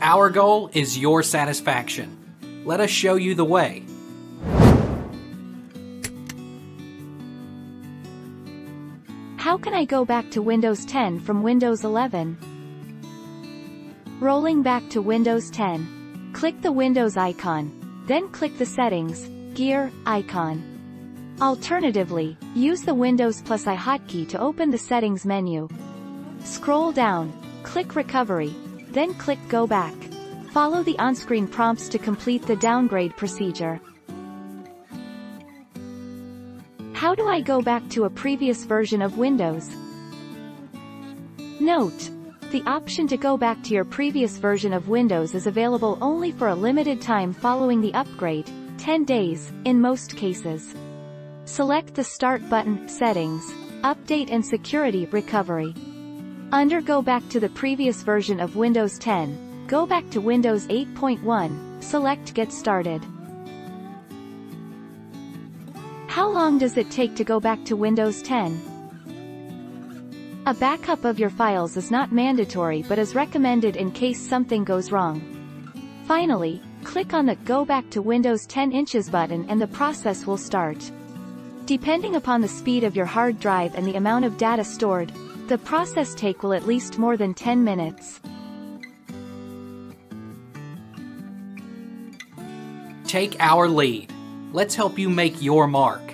Our goal is your satisfaction. Let us show you the way. How can I go back to Windows 10 from Windows 11? Rolling back to Windows 10. Click the Windows icon. Then click the Settings, Gear, icon. Alternatively, use the Windows plus I hotkey to open the Settings menu. Scroll down, click Recovery, then click Go Back. Follow the on-screen prompts to complete the downgrade procedure. How do I go back to a previous version of Windows? Note. The option to go back to your previous version of Windows is available only for a limited time following the upgrade, 10 days, in most cases. Select the Start button, Settings, Update and Security Recovery. Under Go back to the previous version of Windows 10, go back to Windows 8.1, select Get Started. How long does it take to go back to Windows 10? A backup of your files is not mandatory but is recommended in case something goes wrong. Finally, click on the Go Back to Windows 10 inches button and the process will start. Depending upon the speed of your hard drive and the amount of data stored, the process take will at least more than 10 minutes. Take our lead. Let's help you make your mark.